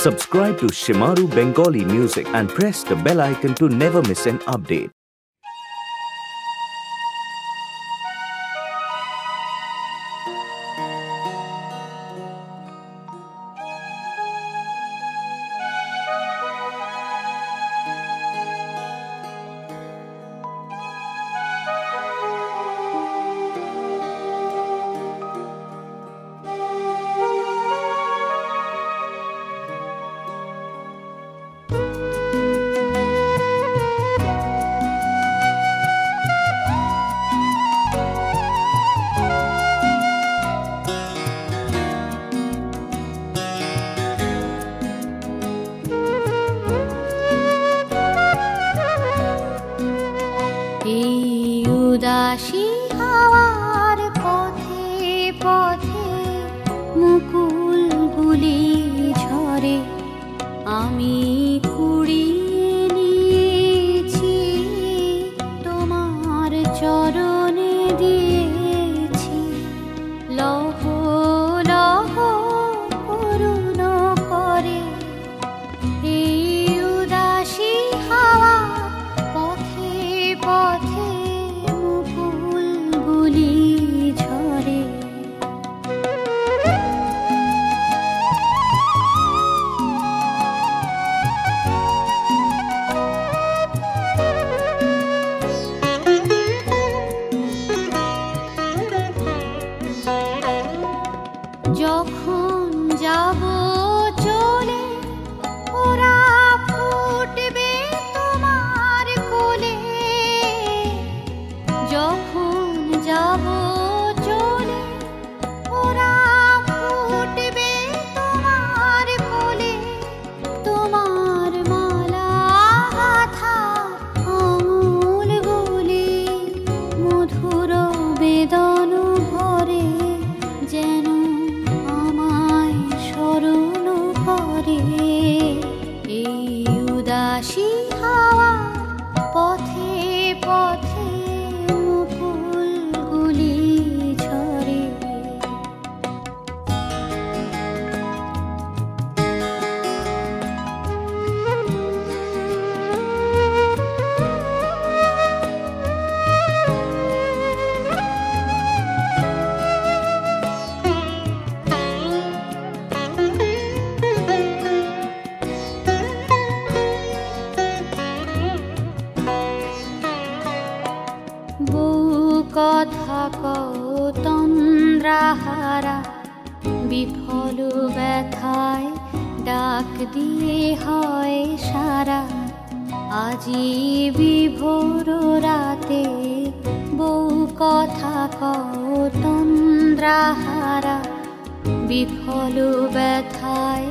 Subscribe to Shimaru Bengali Music and press the bell icon to never miss an update. উদাসী হাওয়ার পথে পথে মুকুলগুলি ঝরে। আমি কুড়িয়ে নিয়েছি তোমার চরণে যাব চলে ওরা ফুটবে তোমার কোলে। যখন যাব কথা কতন্দ্রাহারা বিফল ব্যথায় ডাক দিয়ে হয় সারা। আজি বিভোর রাতে বউ কথা কতন্দ্রাহারা বিফল ব্যথায়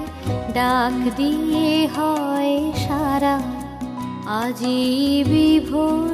ডাক দিয়ে হয় সারা। আজি বিভোর